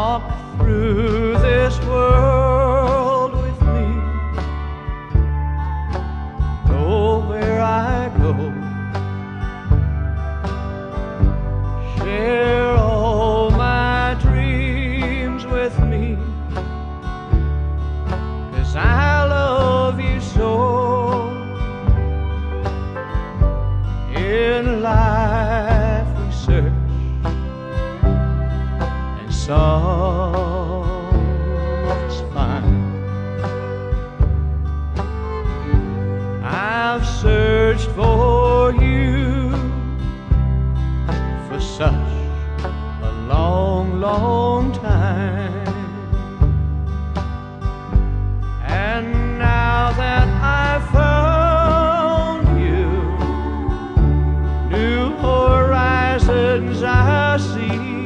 walk through this world with me. Nowhere I go, share all my dreams with me. Cause I love you so in life. Soft's find. I've searched for you for such a long, long time. And now that I've found you, new horizons I see.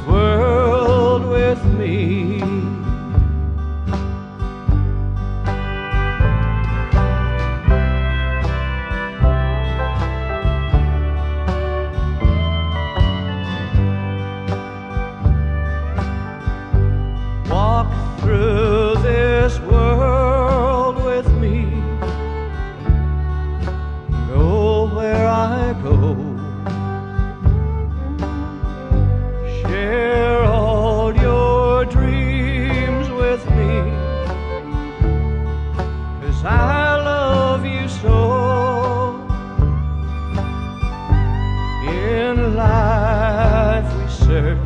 World with me. Walk through this world with me. Go where I go. In life we search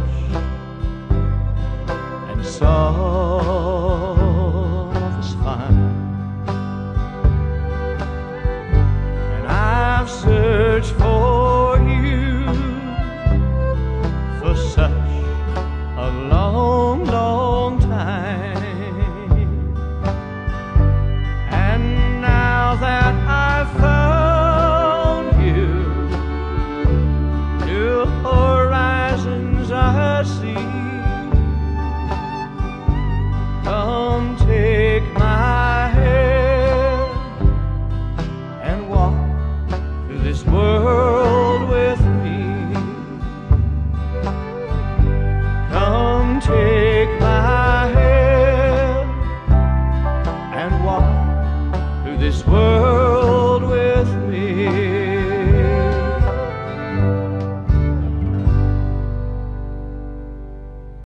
and soft's fine. And I've searched for